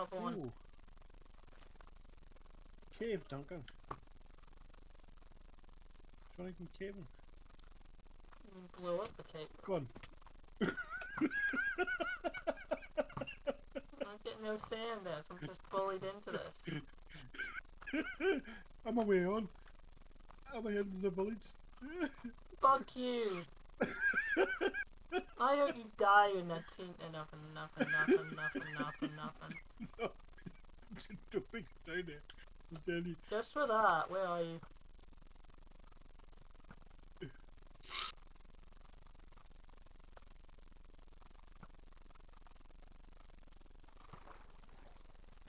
Other one. Ooh. Cave, Duncan. Do you want to go caving? You blew up the cave. Go on. I'm getting no in this. I'm just bullied into this. I'm away on. I'm ahead of the village. Fuck you. I hope you die in that teen. uh, Nothing, nothing, nothing, nothing, nothing, nothing. Don't it's there. I'm telling you. Just for that, where are you?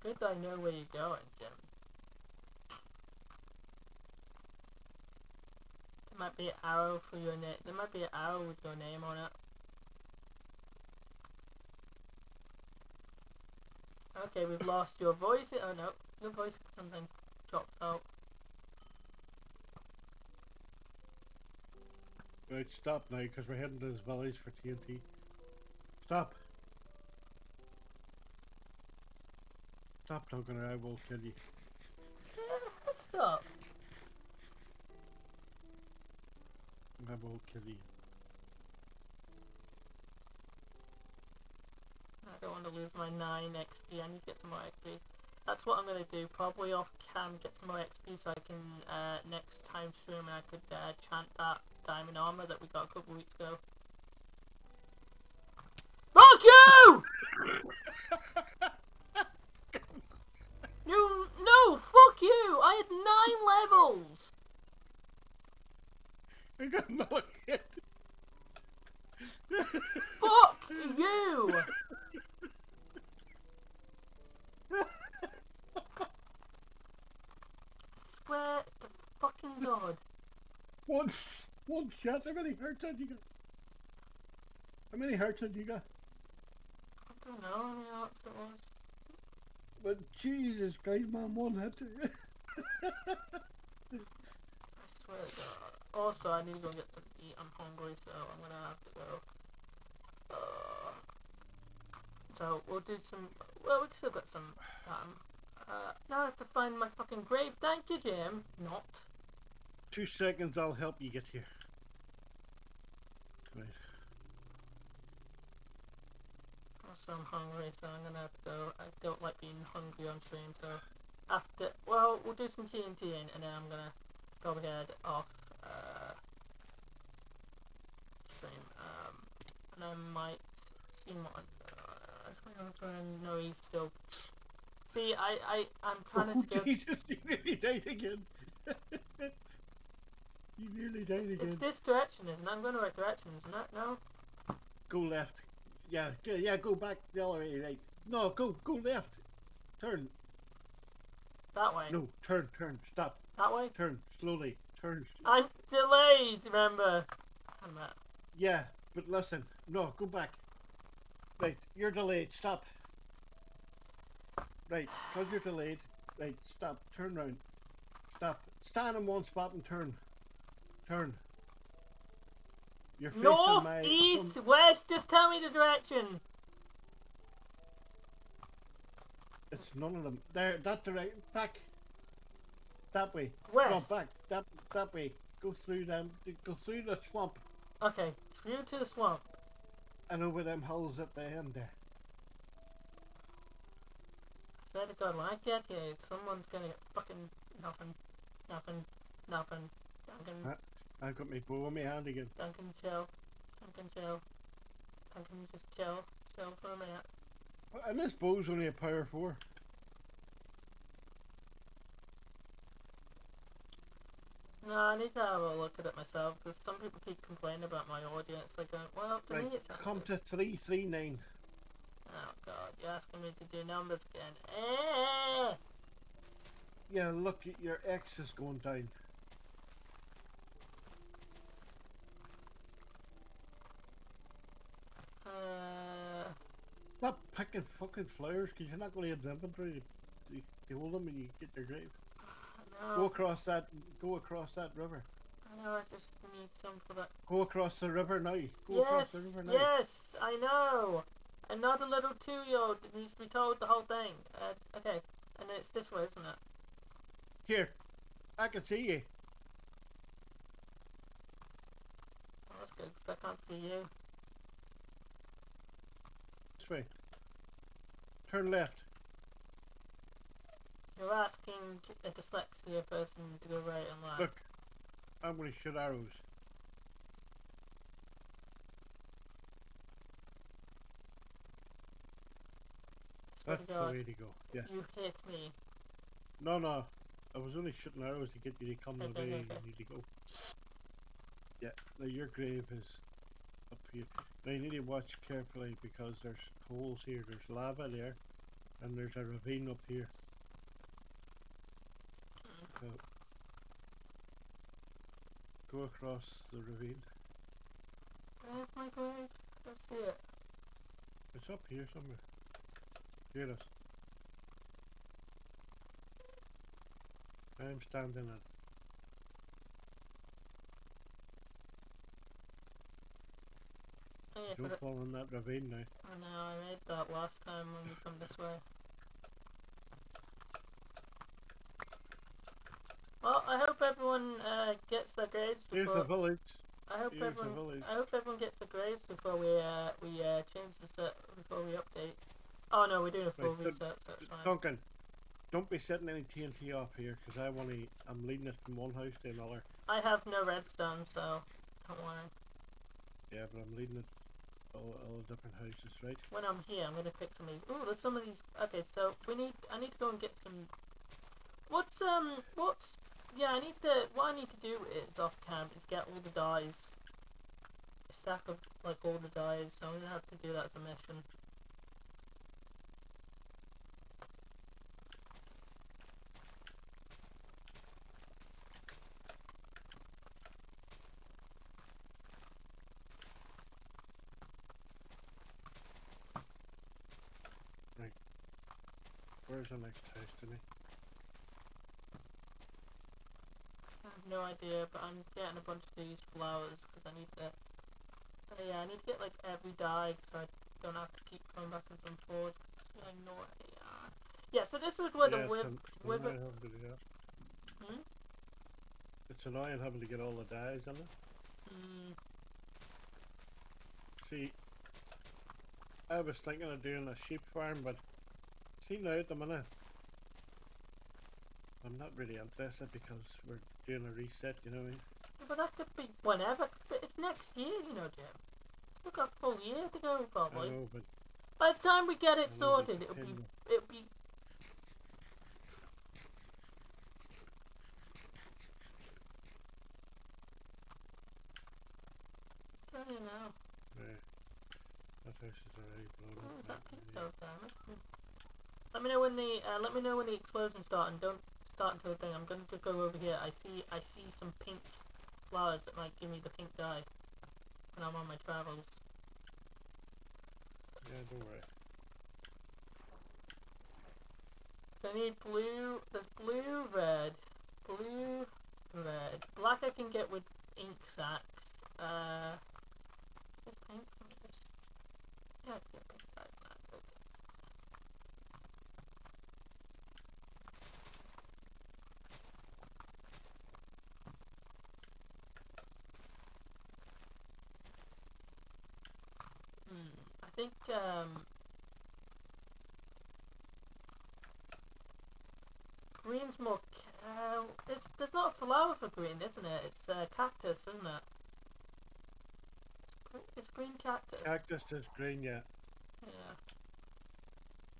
Good I know where you're going, Jim. There might be an arrow for your name. There might be an arrow with your name on it. Okay, we've lost your voice. Oh no, your voice sometimes drops out. Right, stop now, because we're heading to this village for TNT. Stop. Stop talking or I will kill you. Stop. I will kill you. I don't want to lose my 9 XP. I need to get some more XP. That's what I'm going to do. Probably off cam get some more XP so I can uh, next time stream I could uh, chant that diamond armor that we got a couple weeks ago. Fuck you! you no, fuck you! I had nine levels. I got no hit. Fuck you! Swear to fucking god. one, one shot. How many hearts had you got? How many hearts had you got? I don't know how many hearts it was. But Jesus Christ, man, one hit. I swear to god. Also, I need to go get some eat. I'm hungry, so I'm gonna have to go. Uh, so we'll do some. Well, we've still got some time. Uh, now I have to find my fucking grave. Thank you, Jim. Not. Two seconds, I'll help you get here. Right. Also, I'm hungry, so I'm gonna have to go. I don't like being hungry on stream, so after. Well, we'll do some TNT in, and then I'm gonna go ahead off uh, stream. Um, and I might see more. Husband? No, he's still. See, I, I, I'm trying to skip. Jesus, you nearly died again. he nearly died It's again. this direction, isn't it? I'm going the right direction, isn't it? No? Go left. Yeah, yeah, go back the other way, right. No, go, go left. Turn. That way. No, turn, turn, stop. That way? Turn, slowly. Turn. I'm delayed, remember? Yeah, but listen. No, go back. Right, you're delayed. Stop. Right, because you're delayed. Right, stop. Turn round. Stop. Stand in one spot and turn. Turn. You're facing North, my... east, west, just tell me the direction. It's none of them. There, that direct. Back. That way. West. No, back. That that way. Go through them. Go through the swamp Okay, through to the swamp. And over them hills at the end there. Swear to God, when I get here, someone's gonna get fucking nothing, nothing, nothing. Duncan, Huh? I've got my bow in my hand again. Duncan, chill. Duncan, chill. Duncan, just chill. Chill for a minute. And this bow's only a power four. No, I need to have a look at it myself because some people keep complaining about my audience. Like, going, well, to Right, me it's come to three three nine. Oh God, you're asking me to do numbers again. Eh! Yeah, look, your X is going down. Uh, Stop picking fucking flowers, because you're not going to have the inventory to, to, hold them when you get your grave. Go across that, go across that river. I know. I just need some for that. Go across the river now. Go yes, across the river now. yes, I know. and not a little two-year-old that needs to be told the whole thing. Uh, okay, and it's this way, isn't it? Here, I can see you. Oh, that's good, 'cause I can't see you. This way. Turn left. You're asking a dyslexia person to go right and left. Look, I'm going to shoot arrows. That's the way to go. Yeah. You hit me. No, no. I was only shooting arrows to get you to come the Okay, way you need to go. Yeah. Now your grave is up here. Now you need to watch carefully because there's holes here. There's lava there, and there's a ravine up here. So go across the ravine. Where's my grave? Let's see it. It's up here somewhere. Here it is. I'm standing in. Oh, Don't fall in that ravine now. I know, I made that last time when we come this way. Well, I hope everyone uh, gets their graves Here's the village. I hope here's everyone. village. I hope everyone gets the graves before we uh, we uh, change the set before we update. Oh no, we're doing a full Right, reset, so it's fine. Duncan, don't be setting any TNT off here because I want to. I'm leading it from one house to another. I have no redstone, so don't worry. Yeah, but I'm leading it all, all different houses, right? When I'm here, I'm gonna pick some of these. Ooh, there's some of these. Okay, so we need. I need to go and get some. What's um? What's yeah? I need to. What I need to do is off cam is get all the dyes. A stack of like all the dyes. So I'm gonna have to do that as a mission. Where's the next house to me? I have no idea, but I'm getting a bunch of these flowers because I need to. Uh, yeah, I need to get like every dye so I don't have to keep coming back and forth. Really annoying. Yeah. yeah, so this was where yeah, the it's whip. an- it's whip annoying having to. Hmm? It's annoying having to get all the dyes in it. Mm, See, I was thinking of doing a sheep farm, but see now at the minute, I'm not really interested because we're doing a reset, you know what I mean? but that could be whenever. But it's next year, you know, Jim. Still got a full year to go, I probably. know, but By the time we get it I sorted, it'll be it'll be. Tell you now. uh, that house is already blown Oh, up. is that now, pink yeah. damage? Let me know when the uh, let me know when the explosions start and don't start until the thing. I'm going to go over here. I see I see some pink flowers that might give me the pink dye when I'm on my travels. Yeah, don't worry. So I need blue. There's blue, red, blue, red. Black I can get with ink sacs. Uh, is this pink? Yeah, I can get pink sacks. now, okay. Hmm. I think um. Green's more. Uh, it's, there's not a flower for green, isn't it? It's uh, cactus, isn't it? It's, gre- it's green cactus. Cactus is green, yeah. yeah.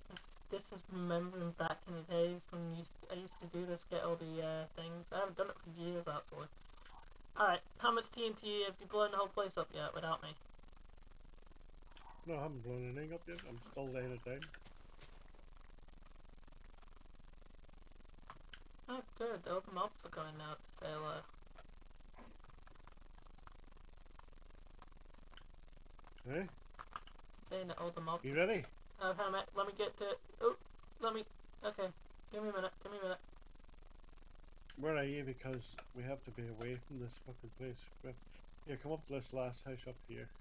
This, this is remembering back in the days when you used I used to do this, get all the uh, things. I haven't done it for years, actually. Alright, how much TNT have you blown the whole place up yet without me? No, I haven't blown anything up yet. I'm still laying it down. Oh, good. The mobs are going out to say hello. Eh? Saying that all the mobs. You ready? Oh, hang on. Let me get to. Oh, let me. Okay. Give me a minute. Give me a minute. Where are you? Because we have to be away from this fucking place. But, yeah, come up to this last house up here.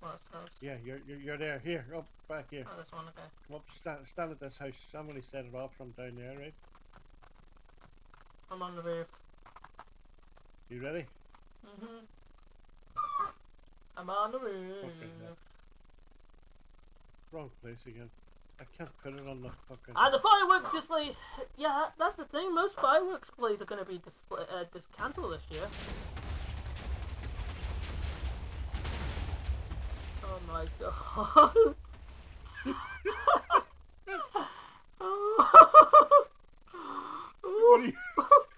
House. Yeah, you're, you're you're there. Here, up back here. Oh, this one, okay. Up, stand, stand at this house. Somebody set it off from down there, right? I'm on the roof. You ready? Mm hmm I'm on the roof. yeah. Wrong place again. I can't put it on the fucking. And the fireworks display. Yeah, that's the thing. Most fireworks displays are going to be display, uh, dis- cancelled this year. Oh my god. What are you-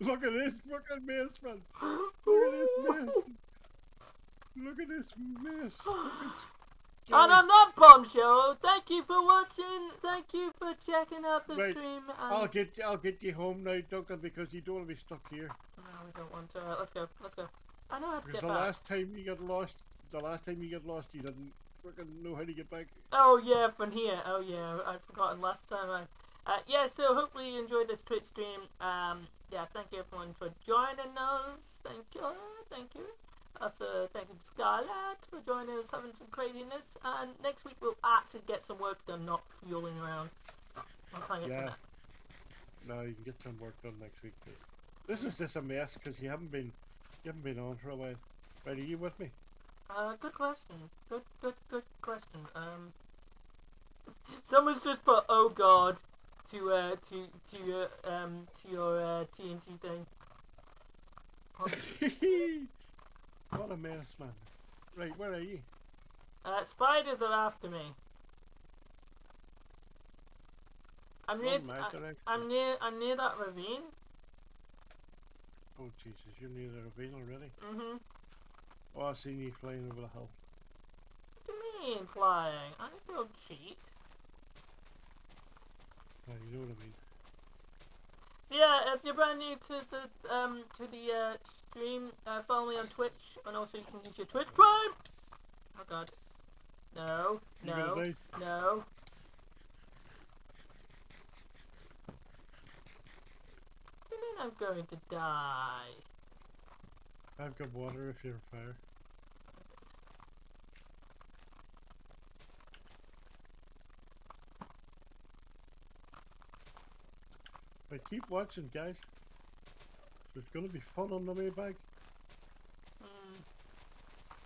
Look at this fucking mess, man. Look at this mess. Look at this mess. And on that bombshell, thank you for watching. Thank you for checking out the Right, stream. And I'll get you, I'll get you home now, Duncan, because you don't want to be stuck here. No, we don't want to. Alright, let's go. Let's go. I know how to Because get the back. last time you got lost, the last time you got lost, you didn't fucking know how to get back. Oh yeah, from here. Oh yeah, I'd forgotten last time. I, uh, yeah, so hopefully you enjoyed this Twitch stream. Um, yeah, thank you everyone for joining us. Thank you, thank you. Also, thank you to Scarlett for joining us, having some craziness. And next week we'll actually get some work done, not fueling around. I'll try and get Yeah. some. No, you can get some work done next week. This is just a mess because you haven't been, you haven't been on for a while. Right, are you with me? Uh, good question. Good, good, good question. Um, someone's just put "Oh God" to uh to to your um to your uh, TNT thing. what a mess, man. Right, where are you? Uh, spiders are after me. I'm near. I, I'm near. I'm near that ravine. Oh Jesus, you're near the ravine already. Mhm. Oh, I seen you flying over the hill. What do you mean flying? I don't cheat. Oh, you know what I mean. So yeah, if you're brand new to the um to the uh, stream, uh, follow me on Twitch, and also you can use your Twitch Prime. Oh God. No. You No. No. What do you mean I'm going to die? I've got water if you're on fire. But keep watching, guys. There's gonna be fun on the way back. Hmm.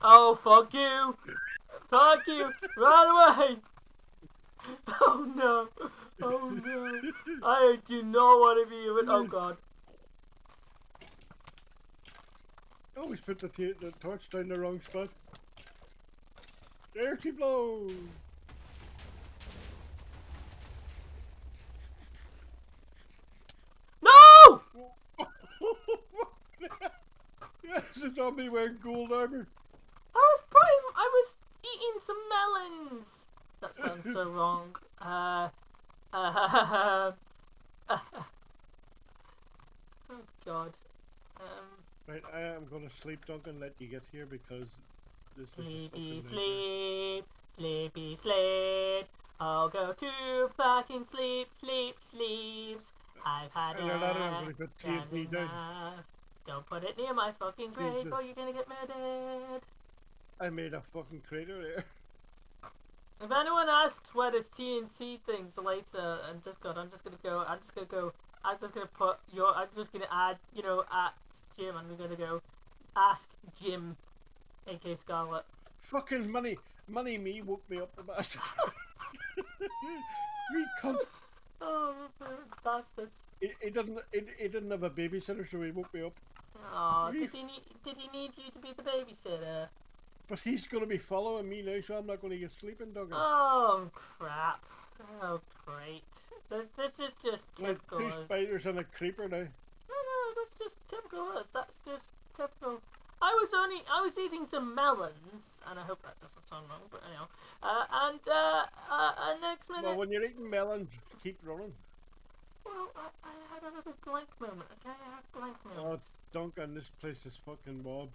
Oh, fuck you! Fuck you! Run away! Oh no! Oh no! I do not want to be with. Oh god! Always put the, the torch down the wrong spot. There she blows! No! There's a zombie wearing gold armor. I was I was eating some melons. That sounds so wrong. Uh, uh, oh god. Um, Right, I am gonna sleep, Duncan, let you get here because this sleepy is a fucking nightmare. sleep, sleepy sleep. I'll go to fucking sleep, sleep, sleeps. I've had And enough, gonna put TNT down. enough. Don't put it near my fucking grave or you're gonna get murdered. I made a fucking crater there. If anyone asks where this TNT thing's later and Discord, I'm just gonna go. I'm just gonna go. I'm just gonna put your. I'm just gonna add. You know, at Jim. I'm gonna go. Ask Jim, aka Scarlet. Fucking money, money me woke me up the bastard. we cunt. Oh, bastards. He, he didn't. He, he didn't have a babysitter, so he woke me up. Oh, did he need? Did he need you to be the babysitter? But he's gonna be following me now, so I'm not gonna get sleeping, Duncan. Oh crap! Oh great! This, this is just like typical. two us. spiders and a creeper now. No, no, that's just typical us. That's just typical. I was only, I was eating some melons, and I hope that doesn't sound wrong, but anyhow. Uh, and, uh, uh, uh, next minute, Well, well, when you're eating melons, keep running. I, I had a little blank moment, okay? I had blank Oh, stunk and this place is fucking mobbed.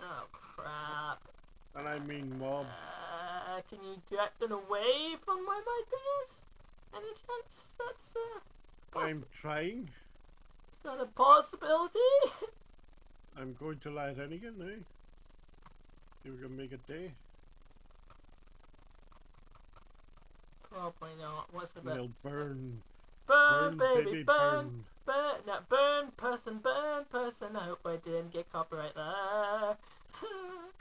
Oh crap. And I mean mob. Uh, can you get them away from where my ideas? is? Any chance that's uh, I'm trying. Is that a possibility? I'm going to lie down again now. Eh? We're gonna make a day. Probably not. What's the matter? They'll burn. Burn, burn baby, burn. burn. burn person, burn, person. I hope I didn't get copyright there.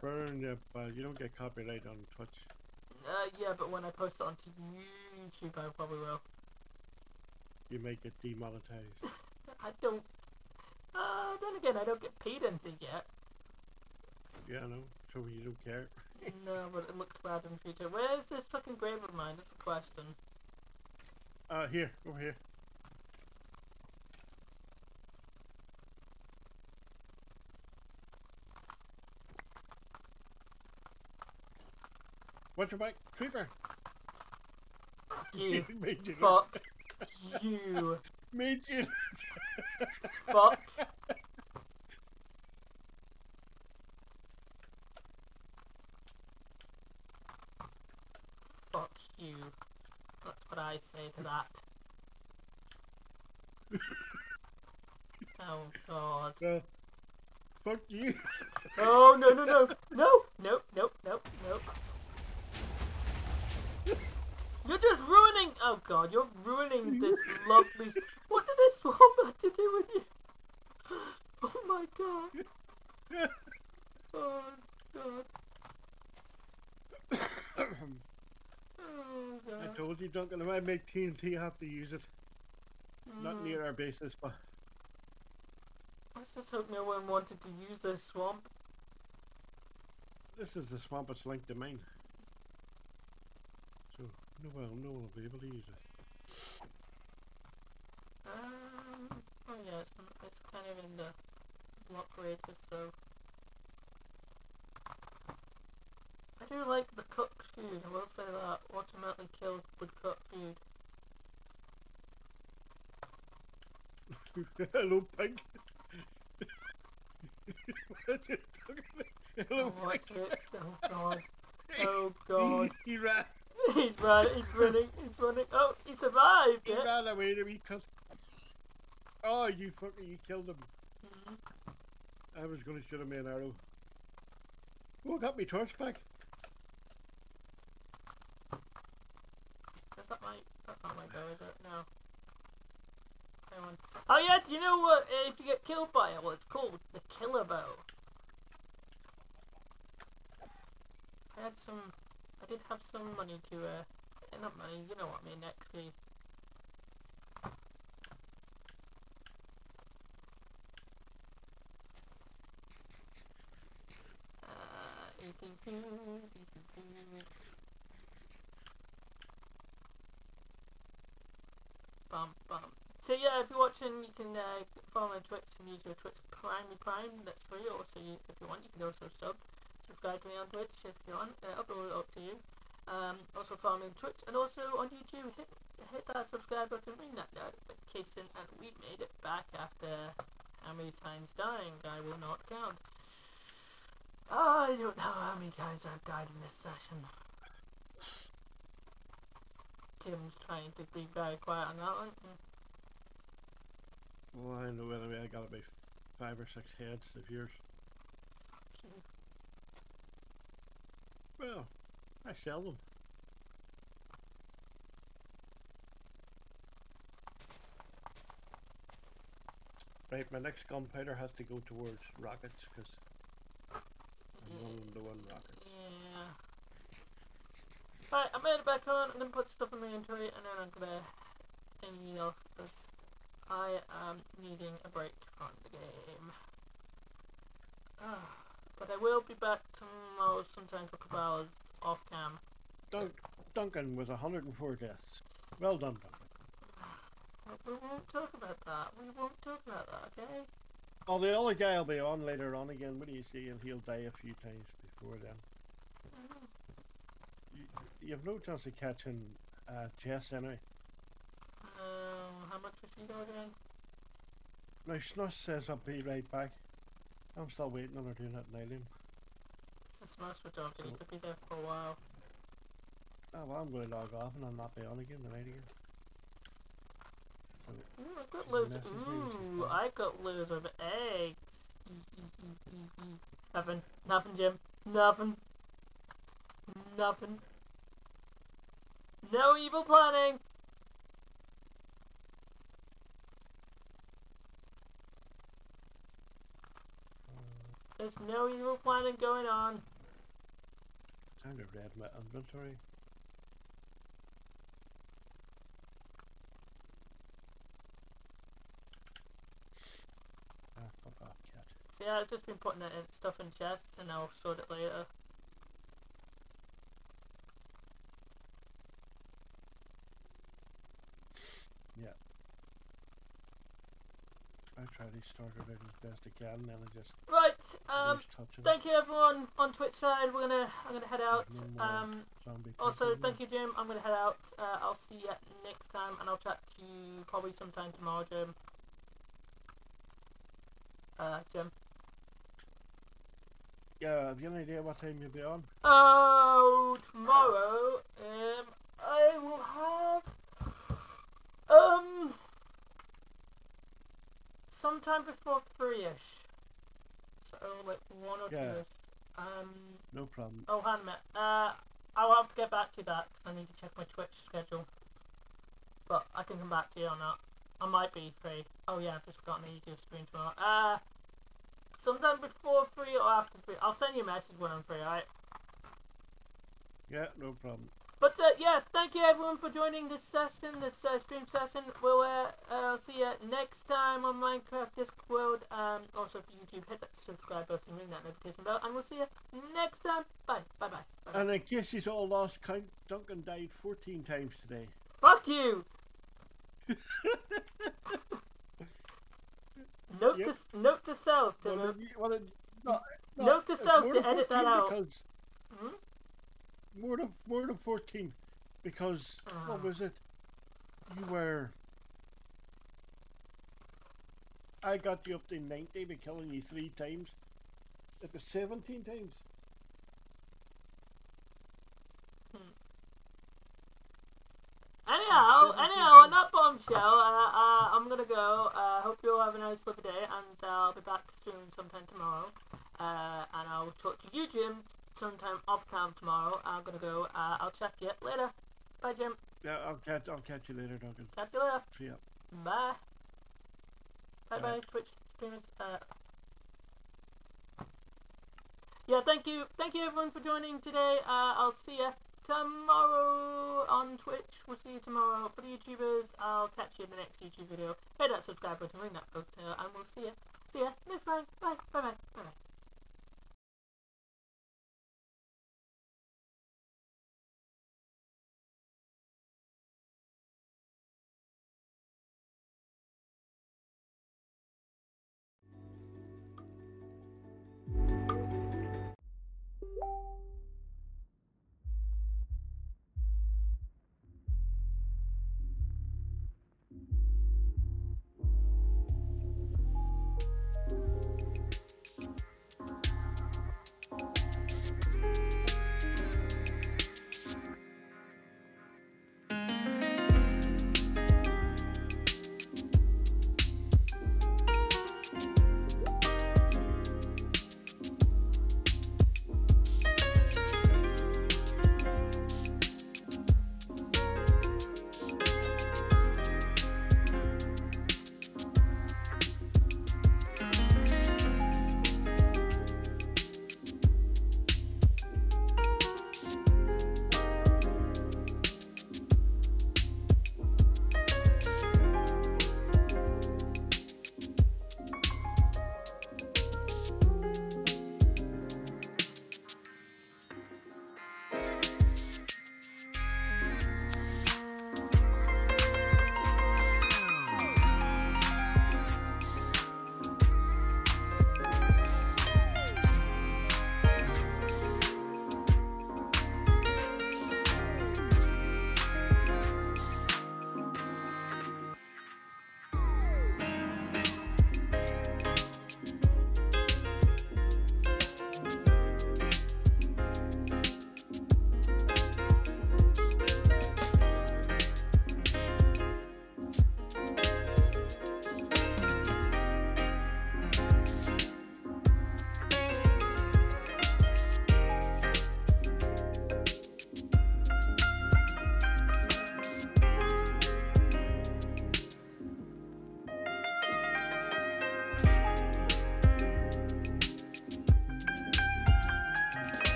Burn, yeah, but you don't get copyright on Twitch. uh, yeah, but when I post it onto YouTube, I probably will. You make it demonetized. I don't. Uh, then again, I don't get paid anything yet. yeah, I know. So you don't care. no, but it looks bad in the future. Where's this fucking grave of mine? That's the question. Uh, here, over here. Watch your back, creeper. You. Made you. Fuck you. Made you. Fuck. Fuck you. That's what I say to that. oh god. Uh, fuck you. Oh no no no no no no no no. You're just ruining. Oh god, you're ruining this lovely. What did this swamp have to do with you? Oh my god. Oh god. Oh I told you, Duncan, if I make TNT, I have to use it. Not Mm, near our bases, but Let's just hope no one wanted to use this swamp. this is the swamp that's linked to mine. No, well, no one will be able to use it. Um. Oh yeah, it's, it's kind of in the block creator, so. I do like the cooked food. I will say that. Automatically killed with cooked food. Hello, pig. What's it talking about? Hello, Oh, pig. it? Oh god. Oh god. He ran. He's right. He's running. He's running. Oh, he survived He it. ran away to me, cuz. Oh, you fucker, you killed him. Mhm. I was gonna shoot him with an arrow. Oh, I got me torch back. Is that my? That's not my bow, is it? No. Oh yeah. Do you know what? uh, If you get killed by it, what it's called? The killer bow. I had some. Did have some money to. uh Not money. You know what I mean. XP. 82, 82. Bum, bum. So yeah, if you're watching, you can uh, follow my Twitch and use your Twitch Prime Prime. That's free. Also, you, if you want, you can also sub, subscribe to me on Twitch if you want. Uh, upload it up to you. Um, also follow me on Twitch and also on YouTube. Hit hit that subscribe button, ring that notification, and we made it back after how many times dying? I will not count. I don't know how many times I've died in this session. Tim's trying to be very quiet on that one. Mm. Well, I know anyway, I got about five or six heads of yours. Fuck you. Well, I sell them. Right, my next gunpowder has to go towards rockets because I'm running low on rockets. Yeah. Right, I made it back on. I'm gonna put stuff in the inventory and then I'm gonna end you off because I am needing a break from the game. Ah, but I will be back tomorrow sometime for a couple hours off cam. Dun- Duncan with 104 deaths. Well done, Duncan. We won't talk about that. We won't talk about that, okay? Oh, the other guy will be on later on again. What do you see? And he'll die a few times before then. Mhm. You, you have no chance of catching uh, Jess anyway. Um, how much is she going again? Now, Snuss says I'll be right back. I'm still waiting on her doing that nailing. It's a smash for dog and he could be there for a while. Oh, well, I'm going to log off and I'll not be on again tonight again. So, Ooh, I've got loads. messages Ooh, I got loads of eggs. nothing, nothing, Jim. Nothing. Nothing. No evil planning. There's no evil planning going on. Time to read my inventory. Ah, fuck off, cat. See, I've just been putting it in stuff in chests and I'll sort it later. It out as best I can, then I just Right, um, lose touch of thank you everyone on Twitch side. We're gonna, I'm gonna head out. no Um, also, thank you, Jim. I'm gonna head out. Uh, I'll see you next time, and I'll chat to you probably sometime tomorrow, Jim. Uh, Jim. Yeah, have you any idea what time you'll be on? Oh, tomorrow, um, I will have, um, sometime before three-ish. So, like, one or Yeah. two-ish. Um, No problem. oh, hang on a minute. Uh, I'll have to get back to you that, because I need to check my Twitch schedule. But I can come back to you on that. I might be free. Oh yeah, I've just forgotten that you do stream tomorrow. Uh, sometime before three or after three. I'll send you a message when I'm free, alright? Yeah, no problem. But uh, yeah, thank you everyone for joining this session, this uh, stream session. We'll uh, uh, see you next time on Minecraft Discworld. Um, also for YouTube, hit that subscribe button, ring that notification bell, and we'll see you next time. Bye, bye, bye. bye, bye. And in case you all lost count, Duncan died 14 times today. Fuck you. Note Yep. to note to self to Well, well, it- no, no, Note to self to edit that 14 out. Hmm? more than more than 14 because Ah. what was it? You were. I got you up to 90 by killing you three times. It was 17 times. Anyhow, anyhow, on that bombshell, uh, uh, I'm gonna go. Uh, hope you all have a nice lovely day, and uh, I'll be back soon sometime tomorrow. Uh, and I'll talk to you, Jim, sometime off cam tomorrow. I'm gonna go. Uh, I'll chat to you later. Bye, Jim. Yeah, I'll catch I'll catch you later, Duncan. Catch you later. See ya. Bye. Bye, bye, Bye. Twitch streamers. Uh, yeah, thank you, thank you everyone for joining today. Uh, I'll see you tomorrow on Twitch. We'll see you tomorrow for the YouTubers. I'll catch you in the next YouTube video. Hit that subscribe button, ring that bell, and we'll see you. See ya next time. Bye. Bye. Bye. Bye. Bye.